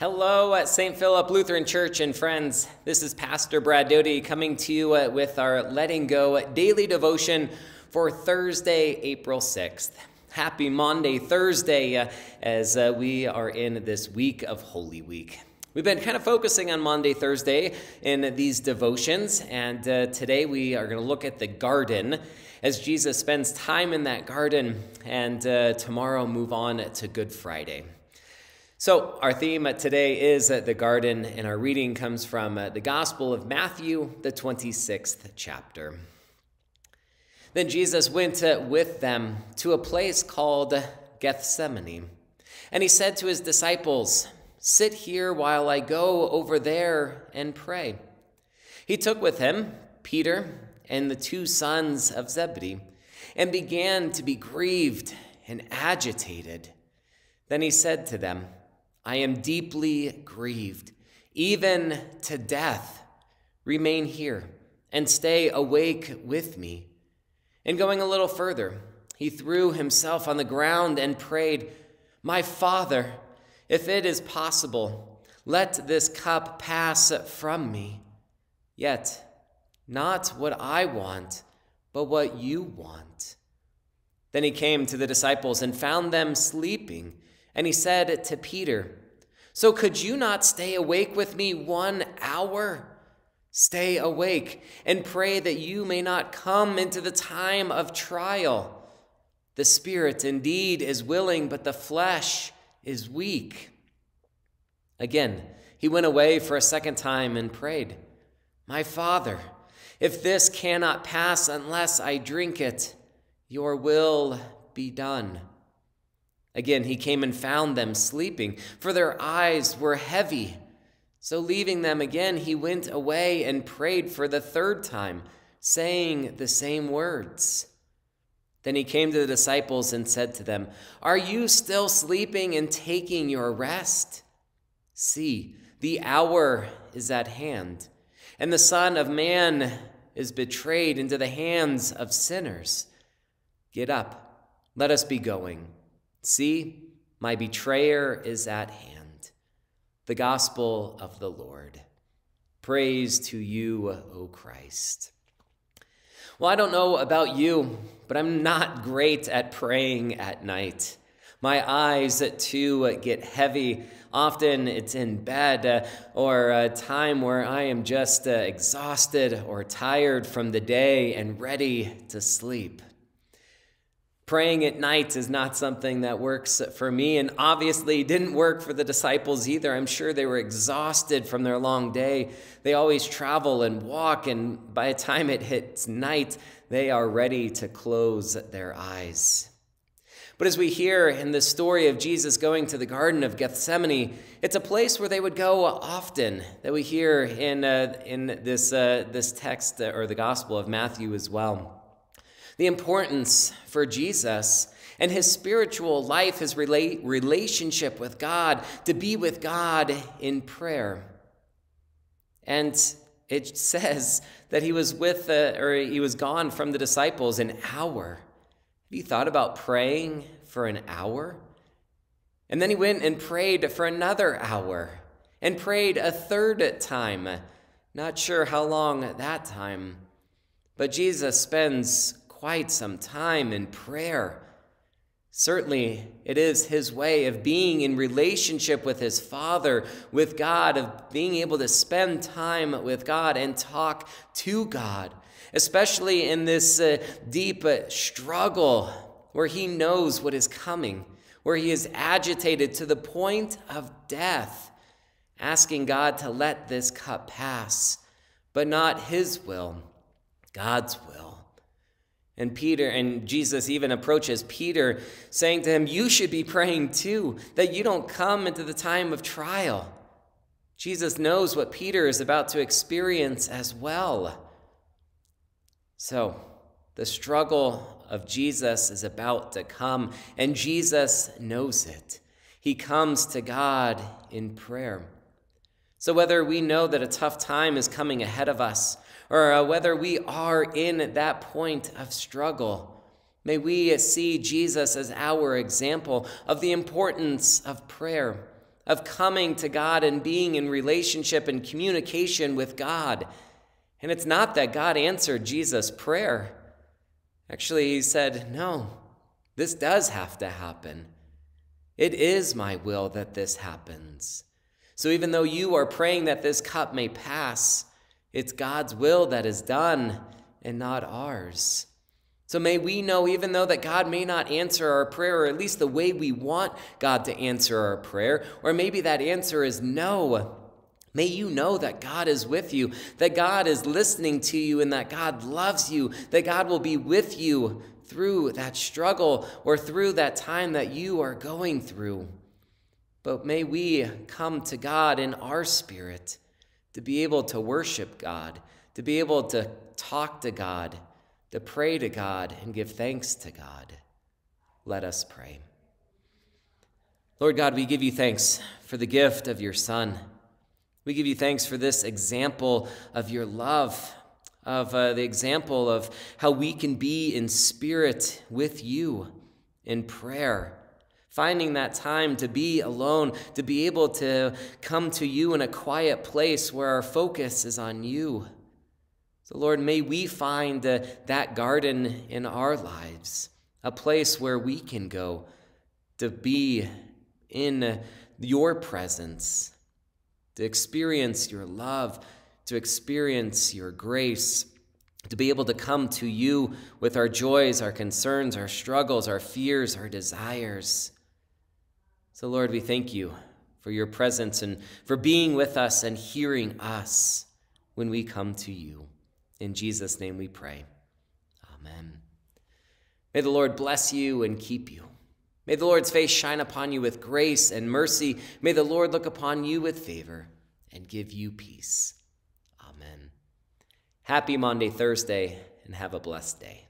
Hello at St. Philip Lutheran Church and friends. This is Pastor Brad Doty coming to you uh, with our Letting Go daily devotion for Thursday, April 6th. Happy Maundy, Thursday, uh, as uh, we are in this week of Holy Week. We've been kind of focusing on Maundy, Thursday in these devotions, and today we are going to look at the garden as Jesus spends time in that garden, and tomorrow move on to Good Friday. So, our theme today is the garden, and our reading comes from uh, the Gospel of Matthew, the 26th chapter. Then Jesus went uh, with them to a place called Gethsemane, and he said to his disciples, Sit here while I go over there and pray. He took with him Peter and the two sons of Zebedee and began to be grieved and agitated. Then he said to them, I am deeply grieved, even to death. Remain here and stay awake with me. And going a little further, he threw himself on the ground and prayed, My Father, if it is possible, let this cup pass from me. Yet, not what I want, but what you want. Then he came to the disciples and found them sleeping. And he said to Peter, So could you not stay awake with me one hour? Stay awake and pray that you may not come into the time of trial. The spirit indeed is willing, but the flesh is weak. Again, he went away for a second time and prayed, My Father, if this cannot pass unless I drink it, your will be done. Again, he came and found them sleeping, for their eyes were heavy. So, leaving them again, he went away and prayed for the third time, saying the same words. Then he came to the disciples and said to them, Are you still sleeping and taking your rest? See, the hour is at hand, and the Son of Man is betrayed into the hands of sinners. Get up, let us be going. See, my betrayer is at hand. The gospel of the Lord. Praise to you, O Christ. Well, I don't know about you, but I'm not great at praying at night. My eyes, too, get heavy. Often it's in bed uh, or a time where I am just uh, exhausted or tired from the day and ready to sleep. Praying at night is not something that works for me, and obviously didn't work for the disciples either. I'm sure they were exhausted from their long day. They always travel and walk, and by the time it hits night, they are ready to close their eyes. But as we hear in the story of Jesus going to the Garden of Gethsemane, it's a place where they would go often, that we hear in, uh, in this, uh, this text or the Gospel of Matthew as well the importance for Jesus and his spiritual life, his rela- relationship with God, to be with God in prayer. And it says that he was with, the, or he was gone from the disciples an hour. Have you thought about praying for an hour? And then he went and prayed for another hour and prayed a third time. Not sure how long that time. But Jesus spends quite some time in prayer. Certainly, it is his way of being in relationship with his Father, with God, of being able to spend time with God and talk to God, especially in this uh, deep uh, struggle where he knows what is coming, where he is agitated to the point of death, asking God to let this cup pass, but not his will, God's will. And Peter and Jesus even approaches Peter, saying to him, You should be praying too, that you don't come into the time of trial. Jesus knows what Peter is about to experience as well. So, the struggle of Jesus is about to come, and Jesus knows it. He comes to God in prayer. So, whether we know that a tough time is coming ahead of us, or uh, whether we are in that point of struggle, may we see Jesus as our example of the importance of prayer, of coming to God and being in relationship and communication with God. And it's not that God answered Jesus' prayer. Actually, he said, No, this does have to happen. It is my will that this happens. So even though you are praying that this cup may pass, it's God's will that is done and not ours. So may we know, even though that God may not answer our prayer, or at least the way we want God to answer our prayer, or maybe that answer is no. May you know that God is with you, that God is listening to you, and that God loves you, that God will be with you through that struggle or through that time that you are going through. But may we come to God in our spirit to be able to worship God, to be able to talk to God, to pray to God, and give thanks to God. Let us pray. Lord God, we give you thanks for the gift of your Son. We give you thanks for this example of your love of uh, the example of how we can be in spirit with you in prayer. Finding that time to be alone, to be able to come to you in a quiet place where our focus is on you. So, Lord, may we find uh, that garden in our lives, a place where we can go to be in your presence, to experience your love to experience your grace, to be able to come to you with our joys, our concerns, our struggles, our fears, our desires. So, Lord, we thank you for your presence and for being with us and hearing us when we come to you. In Jesus' name we pray. Amen. May the Lord bless you and keep you. May the Lord's face shine upon you with grace and mercy. May the Lord look upon you with favor and give you peace. Amen. Happy Maundy, Thursday, and have a blessed day.